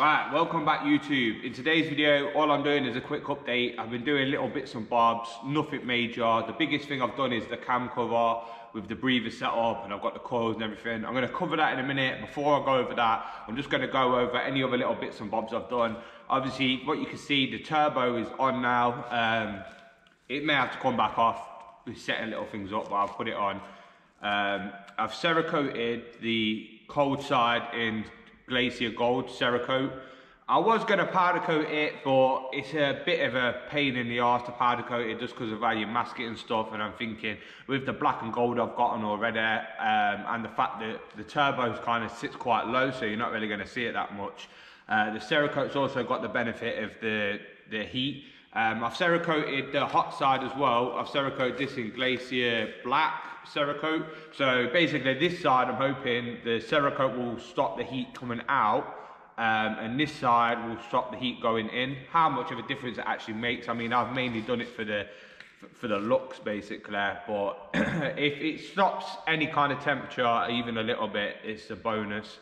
Right, welcome back YouTube. In today's video, all I'm doing is a quick update. I've been doing little bits and bobs, nothing major. The biggest thing I've done is the cam cover with the breather set up and I've got the coils and everything. I'm gonna cover that in a minute. Before I go over that, I'm just gonna go over any other little bits and bobs I've done. Obviously, what you can see, the turbo is on now. Um, it may have to come back off. We're setting little things up, but I'll put it on. Um, I've Cerakoted the cold side in Glacier Gold Cerakote. I was going to powder coat it, but it's a bit of a pain in the arse to powder coat it just because of how you mask it and stuff. And I'm thinking with the black and gold I've gotten already, um, and the fact that the turbos kind of sits quite low, so you're not really going to see it that much. Uh, the Cerakote's also got the benefit of the, the heat. Um, I've Cerakoted the hot side as well. I've Cerakoted this in Glacier Black Cerakote. So basically this side I'm hoping the Cerakote will stop the heat coming out um, and this side will stop the heat going in. How much of a difference it actually makes, I mean I've mainly done it for the for the looks basically but if it stops any kind of temperature even a little bit it's a bonus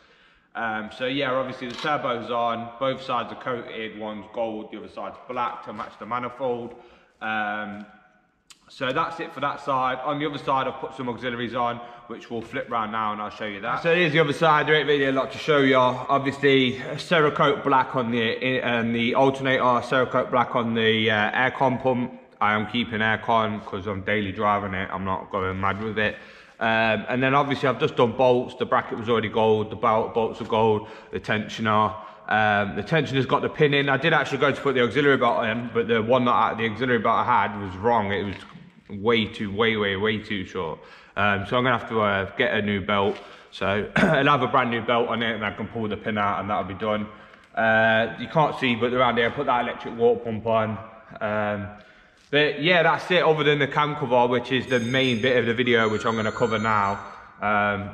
um, so yeah, obviously the turbo's on, both sides are coated, one's gold, the other side's black to match the manifold. Um, so that's it for that side. On the other side, I've put some auxiliaries on, which we'll flip round now and I'll show you that. So here's the other side, there ain't really a lot to show you. Obviously, Cerakote black on the, and the alternator, Cerakote black on the uh, aircon pump. I am keeping aircon because I'm daily driving it. I'm not going mad with it. Um, and then obviously I've just done bolts. The bracket was already gold. The bolt, bolts are gold. The tensioner. Um, the tensioner's got the pin in. I did actually go to put the auxiliary belt in, but the one that I, the auxiliary belt I had was wrong. It was way too, way, way, way too short. Um, so I'm gonna have to uh, get a new belt. So I'll have a brand new belt on it and I can pull the pin out and that'll be done. Uh, you can't see, but around here, I put that electric water pump on. Um, but yeah, that's it, other than the cam cover, which is the main bit of the video, which I'm gonna cover now. Um,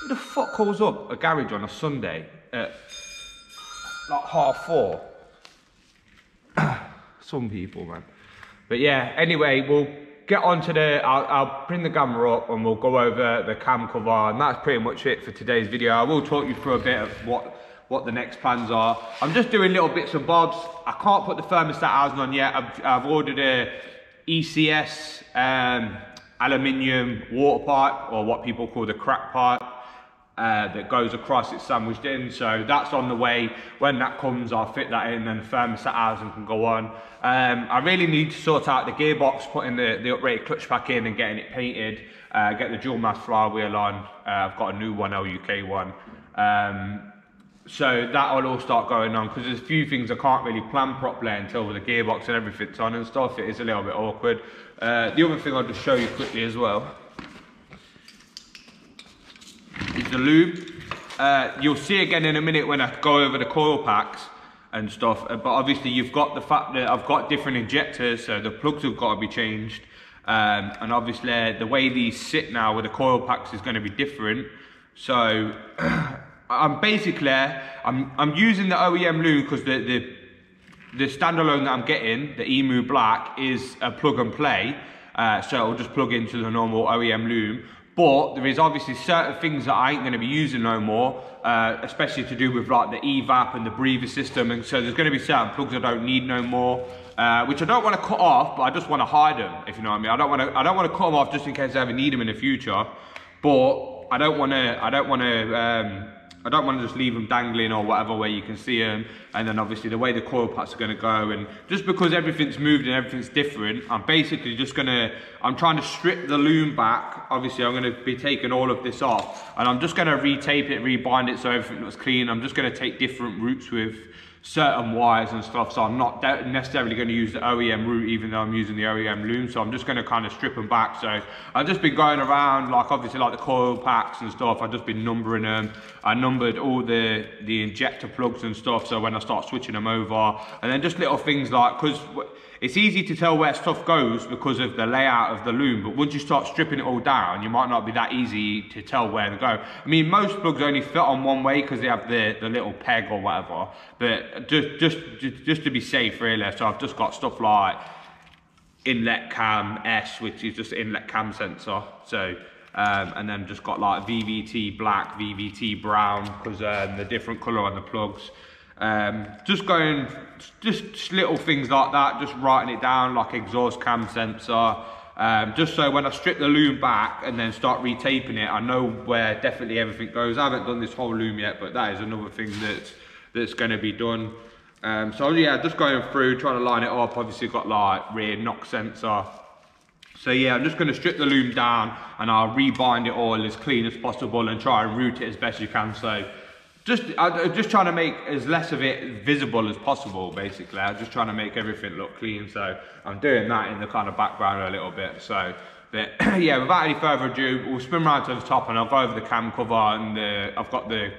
who the fuck calls up a garage on a Sunday at like half four? Some people, man. But yeah, anyway, we'll get on to the, I'll, I'll bring the camera up and we'll go over the cam cover and that's pretty much it for today's video. I will talk you through a bit of what what the next plans are. I'm just doing little bits and bobs. I can't put the thermostat housing on yet. I've, I've ordered a ECS um, aluminium water pipe or what people call the crack pipe. Uh, that goes across, it's sandwiched in. So that's on the way. When that comes, I'll fit that in and the thermostat housing can go on. Um, I really need to sort out the gearbox, putting the, the uprated clutch pack in and getting it painted. Uh, get the dual mass flywheel on. Uh, I've got a new one, LUK one. Um, so that'll all start going on because there's a few things I can't really plan properly until the gearbox and everything's on and stuff. It is a little bit awkward. Uh, the other thing I'll just show you quickly as well is the loom. Uh, you'll see again in a minute when I go over the coil packs and stuff. Uh, but obviously you've got the fact that I've got different injectors, so the plugs have got to be changed. Um, and obviously the way these sit now with the coil packs is going to be different. So I'm basically, I'm, I'm using the OEM loom because the, the, the standalone that I'm getting, the Emu Black, is a plug and play. Uh, so it'll just plug into the normal OEM loom. But there is obviously certain things that I ain't going to be using no more, uh, especially to do with like the EVAP and the breather system. And so there's going to be certain plugs I don't need no more, uh, which I don't want to cut off, but I just want to hide them, if you know what I mean. I don't want to, I don't want to cut them off just in case I ever need them in the future. But I don't want to, I don't want to, um, I don't want to just leave them dangling or whatever where you can see them. And then obviously the way the coil packs are going to go. And just because everything's moved and everything's different, I'm basically just going to, I'm trying to strip the loom back. Obviously I'm going to be taking all of this off. And I'm just going to retape it, rebind it so everything looks clean. I'm just going to take different routes with certain wires and stuff so I'm not necessarily going to use the OEM route even though I'm using the OEM loom so I'm just going to kind of strip them back. So I've just been going around like obviously like the coil packs and stuff I've just been numbering them I numbered all the the injector plugs and stuff so when I start switching them over and then just little things like because it's easy to tell where stuff goes because of the layout of the loom, but once you start stripping it all down, you might not be that easy to tell where to go. I mean, most plugs only fit on one way because they have the, the little peg or whatever, but just, just, just to be safe really, so I've just got stuff like inlet cam S, which is just inlet cam sensor. So Um, and then just got like VVT black, VVT brown, because um, the different color on the plugs. Um, just going, just little things like that, just writing it down like exhaust cam sensor, um, just so when I strip the loom back and then start retaping it, I know where definitely everything goes. I haven't done this whole loom yet, but that is another thing that's, that's going to be done. Um, so yeah, just going through, trying to line it up. Obviously got like rear knock sensor. So yeah, I'm just going to strip the loom down and I'll rebind it all as clean as possible and try and route it as best you can. So just I'm just trying to make as less of it visible as possible basically. I'm just trying to make everything look clean so i'm doing that in the kind of background a little bit. So but yeah without any further ado we'll spin around to the top and i'll go over the cam cover and the, i've got the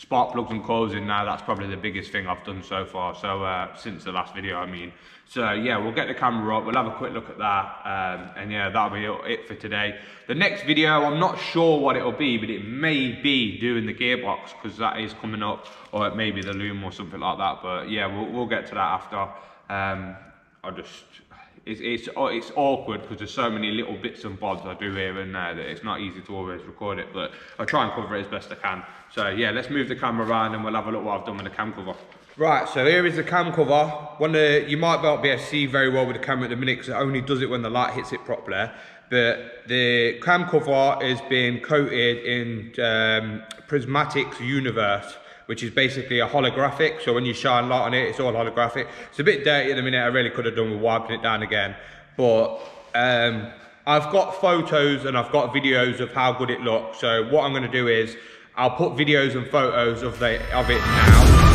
spark plugs and coils in now that's probably the biggest thing i've done so far so uh, since the last video i mean so yeah, we'll get the camera up, we'll have a quick look at that, um, and yeah, that'll be it for today. The next video, I'm not sure what it'll be, but it may be doing the gearbox, because that is coming up, or it may be the loom or something like that, but yeah, we'll, we'll get to that after. Um, I just, it's, it's, it's awkward because there's so many little bits and bobs I do here and there that it's not easy to always record it, but I'll try and cover it as best I can. So yeah, let's move the camera around and we'll have a look what I've done with the cam cover. Right, so here is the cam cover. One uh, you might not be able to see very well with the camera at the minute because it only does it when the light hits it properly. But the cam cover is being coated in um, Prismatics Universe, which is basically a holographic. So when you shine light on it, it's all holographic. It's a bit dirty at the minute. I really could have done with wiping it down again. But um, I've got photos and I've got videos of how good it looks. So what I'm going to do is I'll put videos and photos of, the, of it now.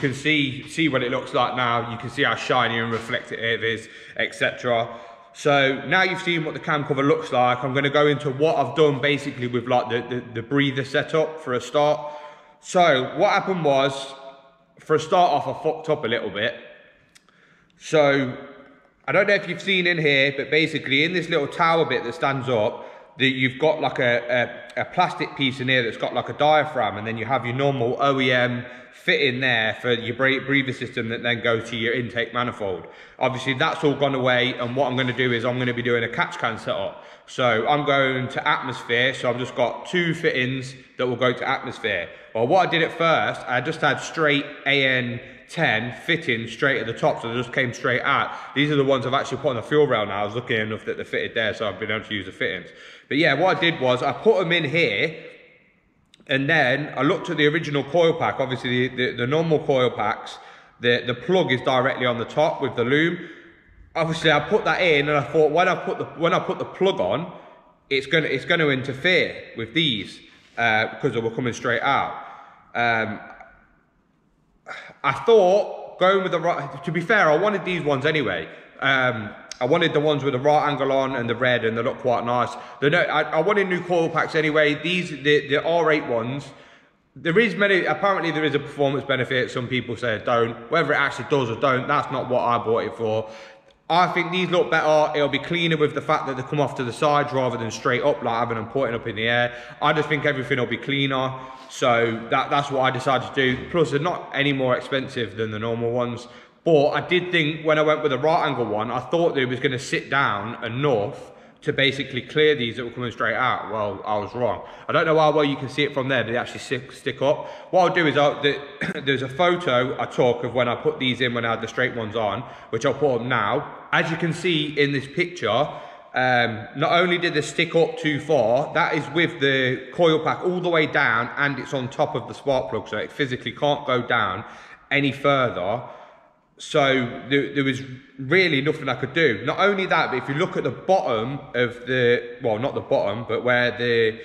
Can see see what it looks like now. You can see how shiny and reflective it is etc so now you've seen what the cam cover looks like i'm going to go into what i've done basically with like the, the, the breather setup for a start. So what happened was for a start off i fucked up a little bit. So i don't know if you've seen in here but basically in this little tower bit that stands up that you've got like a, a, a plastic piece in here that's got like a diaphragm and then you have your normal OEM fit in there for your breather system that then goes to your intake manifold. Obviously that's all gone away and what I'm going to do is I'm going to be doing a catch can setup. So I'm going to atmosphere, so I've just got two fittings that will go to atmosphere. Well what I did at first, I just had straight AN 10 fitting straight at the top, so they just came straight out. These are the ones I've actually put on the fuel rail now. I was lucky enough that they're fitted there, so I've been able to use the fittings. But yeah, what I did was I put them in here, and then I looked at the original coil pack. Obviously, the, the, the normal coil packs, the, the plug is directly on the top with the loom. Obviously, I put that in, and I thought when I put the when I put the plug on, it's gonna it's gonna interfere with these uh, because they were coming straight out. Um, I thought going with the right. To be fair, I wanted these ones anyway. Um, I wanted the ones with the right angle on and the red and they look quite nice. The, I, I wanted new coil packs anyway. These, the, the R8 ones, there is many, apparently there is a performance benefit. Some people say it don't. Whether it actually does or don't, that's not what I bought it for. I think these look better. It'll be cleaner with the fact that they come off to the sides rather than straight up, like having them pointing up in the air. I just think everything will be cleaner. So that, that's what I decided to do. Plus, they're not any more expensive than the normal ones. But I did think when I went with the right angle one, I thought that it was going to sit down enough to basically clear these that were coming straight out. Well, I was wrong. I don't know how well you can see it from there. but They actually stick, stick up. What I'll do is I'll, the, there's a photo I took of when I put these in when I had the straight ones on, which I'll put up now. As you can see in this picture, um, not only did they stick up too far, that is with the coil pack all the way down and it's on top of the spark plug, so it physically can't go down any further. So there, there, was really nothing I could do. Not only that, but if you look at the bottom of the, well, not the bottom, but where the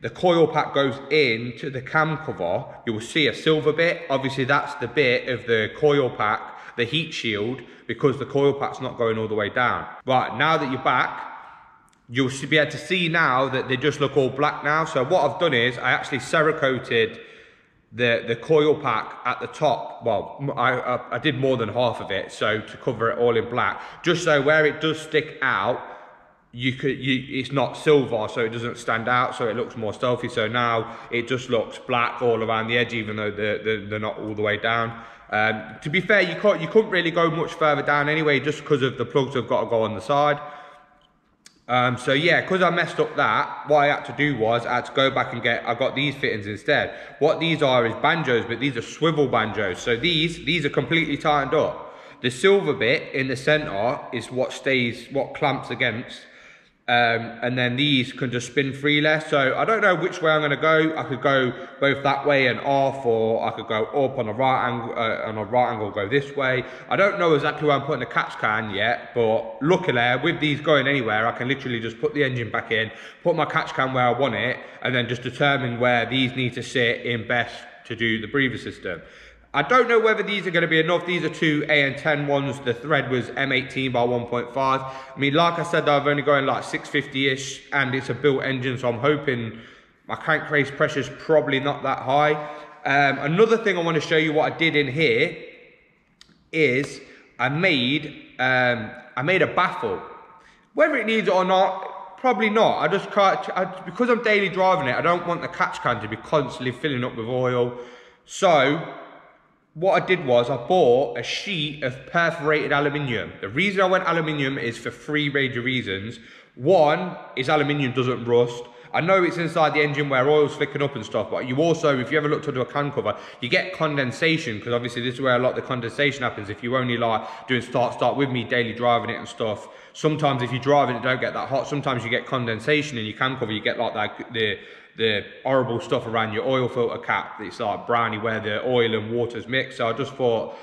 the coil pack goes in to the cam cover, you will see a silver bit. Obviously, that's the bit of the coil pack, the heat shield, because the coil pack's not going all the way down. Right, now that you're back, you'll be able to see now that they just look all black now. So what I've done is I actually Cerakoted the, the coil pack at the top. Well, I, I, I, did more than half of it, so to cover it all in black, just so where it does stick out, you could, you, it's not silver, so it doesn't stand out, so it looks more stealthy. So now it just looks black all around the edge, even though they're, they're, they're not all the way down. Um, to be fair, you, can't, you couldn't really go much further down anyway, just because of the plugs have got to go on the side. Um, so yeah, because I messed up that, what I had to do was I had to go back and get, I got these fittings instead. What these are is banjos, but these are swivel banjos. So these, these are completely tightened up. The silver bit in the center is what stays, what clamps against um, and then these can just spin freely. So I don't know which way I'm going to go. I could go both that way and off, or I could go up on a right angle, uh, on a right angle, go this way. I don't know exactly where I'm putting the catch can yet, but luckily with these going anywhere, I can literally just put the engine back in, put my catch can where I want it, and then just determine where these need to sit in best to do the breather system. I don't know whether these are going to be enough. These are two AN10 ones. The thread was M18 by 1.5. I mean, like I said, I've only going like 650-ish and it's a built engine, so I'm hoping my crankcase pressure is probably not that high. Um, another thing I want to show you what I did in here is I made um, I made a baffle. Whether it needs it or not, probably not. I just can't, I, because I'm daily driving it, I don't want the catch can to be constantly filling up with oil. So what I did was I bought a sheet of perforated aluminium. The reason I went aluminium is for three major reasons. One is aluminium doesn't rust. I know it's inside the engine where oil's flicking up and stuff, but you also, if you ever looked under a cam cover, you get condensation, because obviously this is where a lot of the condensation happens. If you only like doing start, start with me, daily driving it and stuff, sometimes if you drive it, it don't get that hot. Sometimes you get condensation in your cam cover, you get like that, the the horrible stuff around your oil filter cap. It's like brownie where the oil and water's mixed. So I just thought,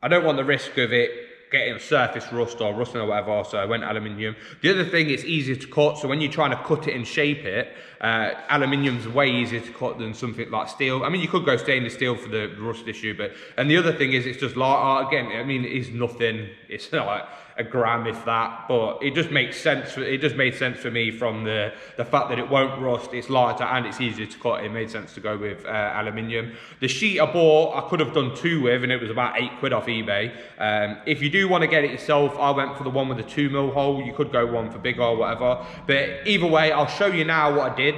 I don't want the risk of it getting surface rust or rusting or whatever, so I went aluminium. The other thing, it's easier to cut, so when you're trying to cut it and shape it, uh, aluminium's way easier to cut than something like steel. I mean, you could go stainless steel for the rust issue, but, and the other thing is it's just like, again, I mean, it's nothing, it's like, a gram if that but it just makes sense it just made sense for me from the the fact that it won't rust it's lighter and it's easier to cut. It made sense to go with uh, aluminium. The sheet i bought i could have done two with and it was about eight quid off ebay. Um, if you do want to get it yourself i went for the one with the two mil hole. You could go one for bigger or whatever. But either way i'll show you now what i did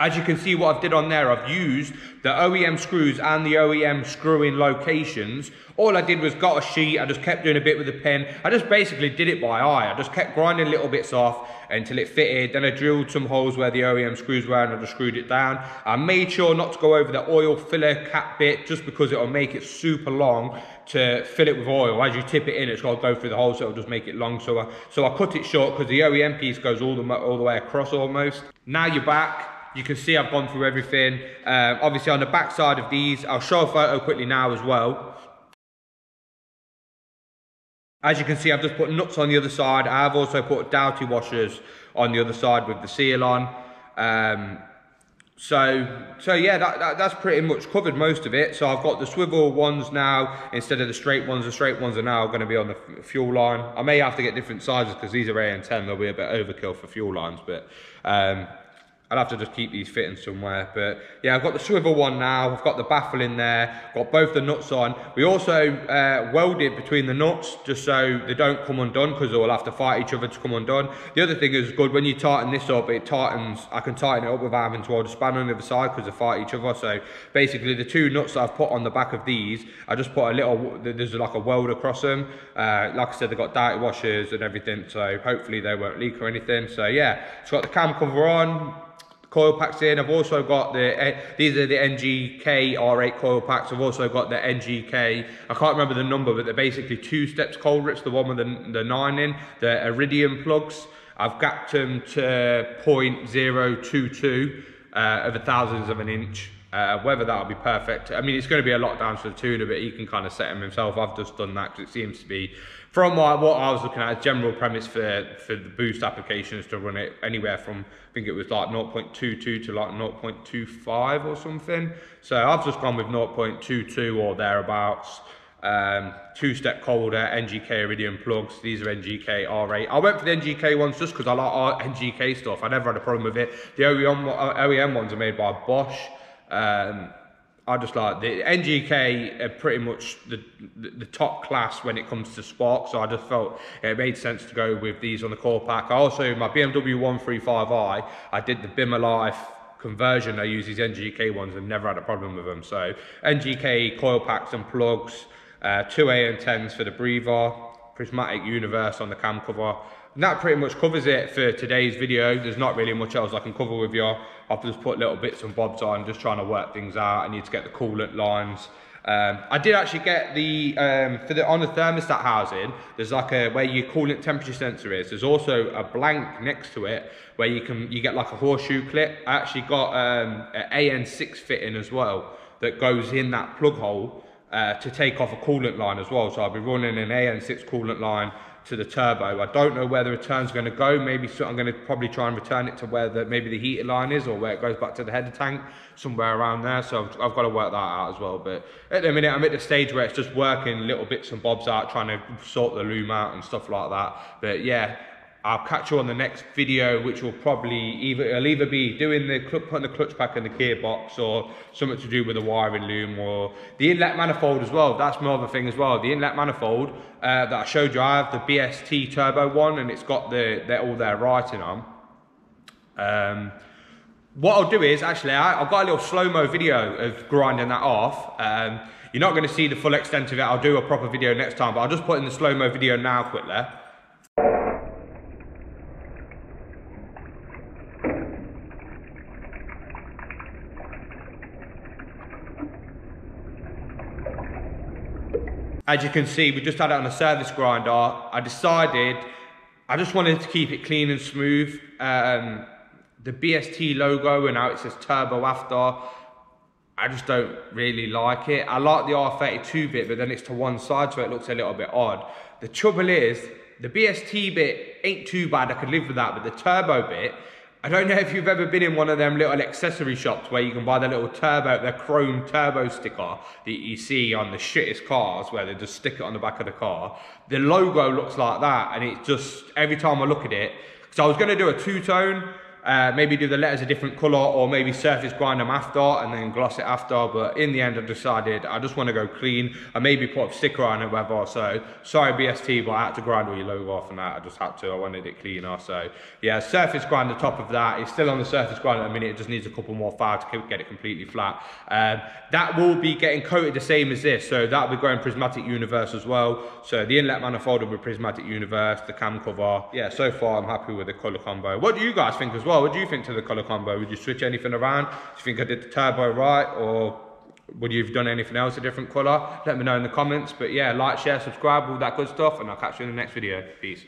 as you can see what I've did on there, I've used the OEM screws and the OEM screwing locations. All I did was got a sheet, I just kept doing a bit with a pen. I just basically did it by eye. I just kept grinding little bits off until it fitted. Then I drilled some holes where the OEM screws were and I just screwed it down. I made sure not to go over the oil filler cap bit just because it'll make it super long to fill it with oil. As you tip it in, it's got to go through the hole, so it'll just make it long. So I, so I cut it short because the OEM piece goes all the, all the way across almost. Now you're back. You can see I've gone through everything. Uh, obviously on the back side of these, I'll show a photo quickly now as well. As you can see, I've just put nuts on the other side. I've also put Dowty washers on the other side with the seal on. Um, so, so yeah, that, that, that's pretty much covered most of it. So I've got the swivel ones now instead of the straight ones. The straight ones are now going to be on the fuel line. I may have to get different sizes because these are AN10. They'll be a bit overkill for fuel lines, but um, I'll have to just keep these fitting somewhere. But yeah, I've got the swivel one now. I've got the baffle in there. Got both the nuts on. We also uh, welded between the nuts just so they don't come undone because they'll have to fight each other to come undone. The other thing is good when you tighten this up, it tightens. I can tighten it up without having to hold a spanner on the other side because they fight each other. So basically, the two nuts that I've put on the back of these, I just put a little. There's like a weld across them. Uh, like I said, they've got Dowty washers and everything. So hopefully they won't leak or anything. So yeah, it's got the cam cover on coil packs in. I've also got the, eh, these are the NGK R8 coil packs. I've also got the NGK, I can't remember the number, but they're basically two steps cold rips, the one with the, the nine in, the Iridium plugs. I've gapped them to 0.022 uh, of a thousandth of an inch. Uh, whether that'll be perfect. I mean, it's going to be a lot down to the tuner, but he can kind of set him himself. I've just done that because it seems to be from what, what I was looking at, a general premise for, for the boost applications to run it anywhere from, I think it was like 0.22 to like 0.25 or something. So I've just gone with 0.22 or thereabouts. Um, two-step colder, NGK Iridium plugs. These are NGK R8. I went for the NGK ones just because I like our NGK stuff. I never had a problem with it. The OEM, OEM ones are made by Bosch. Um, I just like the NGK are pretty much the, the, the top class when it comes to spark. So I just felt it made sense to go with these on the coil pack. I also my BMW 135i. I did the Bimmer Life conversion. I use these NGK ones and never had a problem with them. So NGK coil packs and plugs. Uh, two AN10s for the breather. Prismatic Universe on the cam cover. And that pretty much covers it for today's video. There's not really much else I can cover with you. I've just put little bits and bobs on, just trying to work things out. I need to get the coolant lines. Um, I did actually get the, um, for the on the thermostat housing, there's like a, where your coolant temperature sensor is, there's also a blank next to it where you can, you get like a horseshoe clip. I actually got um, an AN6 fitting as well that goes in that plug hole uh, to take off a coolant line as well. So I'll be running an AN6 coolant line to the turbo. I don't know where the return's going to go. Maybe so I'm going to probably try and return it to where the, maybe the heater line is or where it goes back to the header tank, somewhere around there. So I've, I've, got to work that out as well. But at the minute, I'm at the stage where it's just working little bits and bobs out, trying to sort the loom out and stuff like that. But yeah, I'll catch you on the next video, which will probably either it'll either be doing the putting the clutch pack in the gearbox, or something to do with the wiring loom, or the inlet manifold as well. That's more of a thing as well. The inlet manifold uh, that I showed you, I have the BST turbo one, and it's got the they're all their writing on. Um, what I'll do is actually I, have got a little slow mo video of grinding that off. Um, you're not going to see the full extent of it. I'll do a proper video next time, but I'll just put in the slow mo video now quickly. As you can see, we just had it on a surface grinder. I decided I just wanted to keep it clean and smooth. Um, the BST logo and now it says turbo after. I just don't really like it. I like the R32 bit, but then it's to one side, so it looks a little bit odd. The trouble is, the BST bit ain't too bad, I could live with that, but the turbo bit, I don't know if you've ever been in one of them little accessory shops where you can buy the little turbo, the chrome turbo sticker that you see on the shittest cars where they just stick it on the back of the car. The logo looks like that and it just, every time I look at it, because I was going to do a two-tone, uh, maybe do the letters a different colour or maybe surface grind them after and then gloss it after. But in the end, I decided I just want to go clean. I maybe put a sticker on it, whatever. So sorry, BST, but I had to grind all your logo off and that. I just had to. I wanted it cleaner. So yeah, surface grind the top of that. It's still on the surface grind at the minute. It just needs a couple more fire to get it completely flat. Um, that will be getting coated the same as this. So that will be going prismatic universe as well. So the inlet manifold will be prismatic universe, the cam cover. Yeah, so far I'm happy with the colour combo. What do you guys think as well? What do you think to the colour combo? Would you switch anything around? Do you think I did the turbo right or would you have done anything else a different colour? Let me know in the comments. But yeah, like, share, subscribe, all that good stuff, and I'll catch you in the next video. Peace.